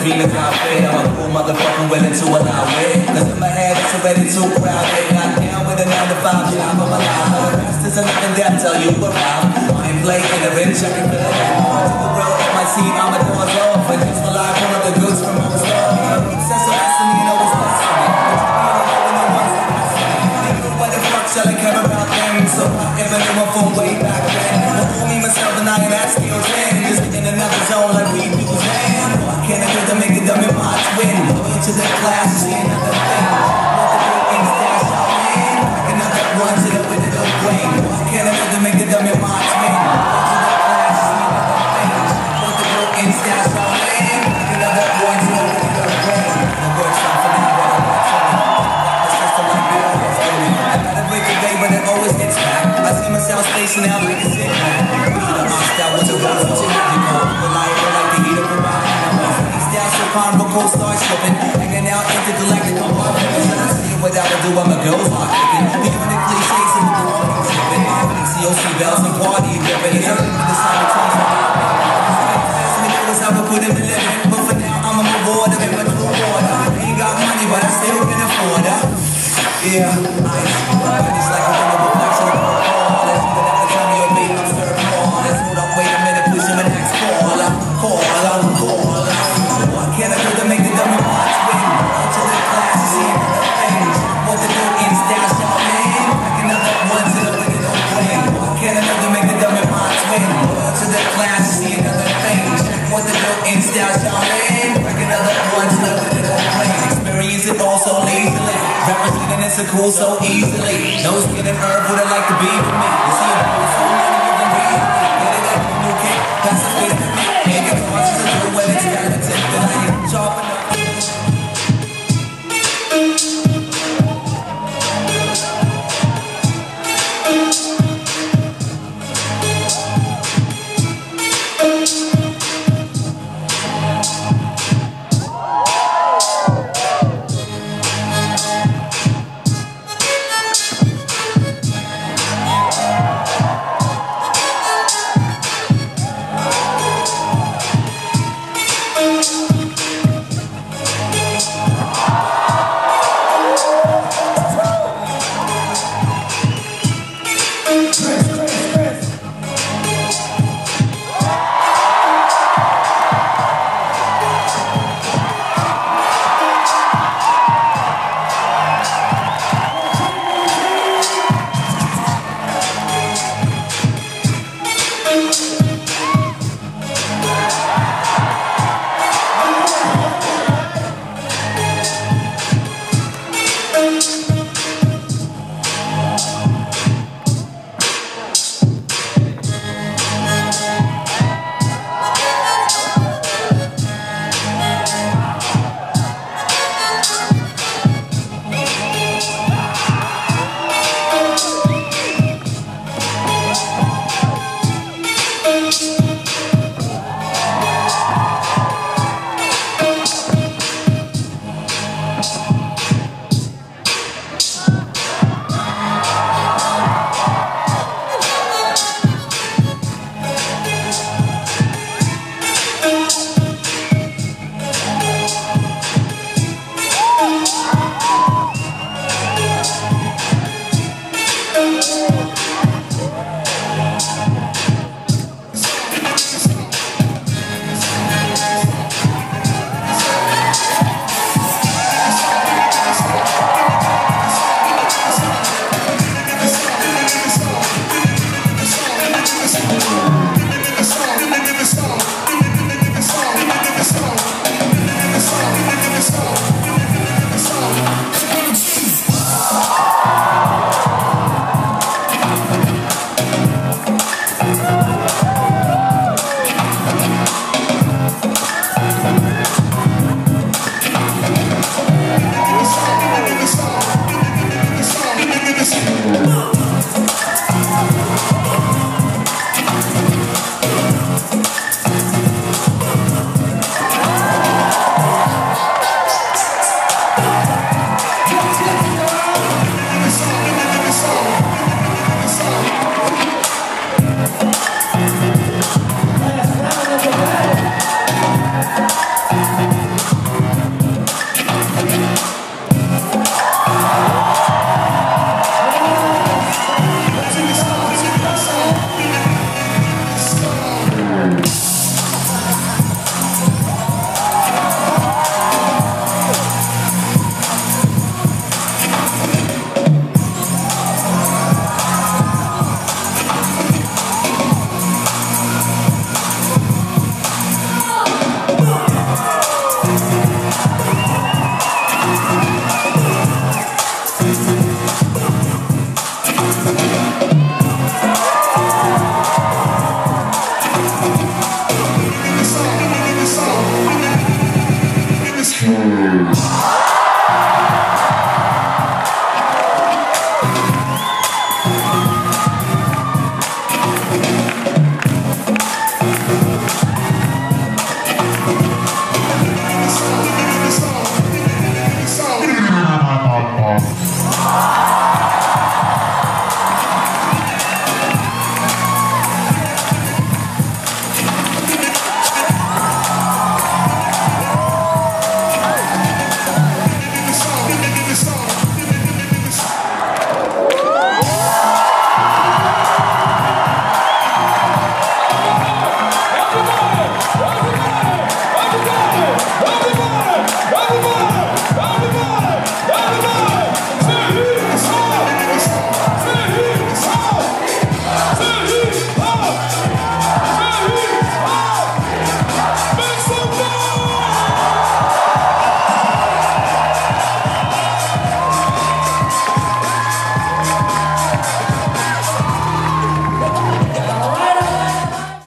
feeling got fed I'm a cool motherfucker. willing to allow it. Cause in my head it's already too crowded. Not down with a 9 to 5 job, I'm alive The best is alive and death, tell you around I ain't playing a bitch, I can to that class. know I'm a girl's are kicking. The chronic cliches in the world I'm. Happening COC bells and party ripping. It's everything with this time of time. That was how I put him in living. But for now, I'm a reward. I'm in my true. I ain't got money, but I still can afford her. Yeah, I ain't. It's like a little reflection of all. That's what I tell me, you'll be. cool so easily. Knows skin and herb would have liked to be with me. Shoes. off.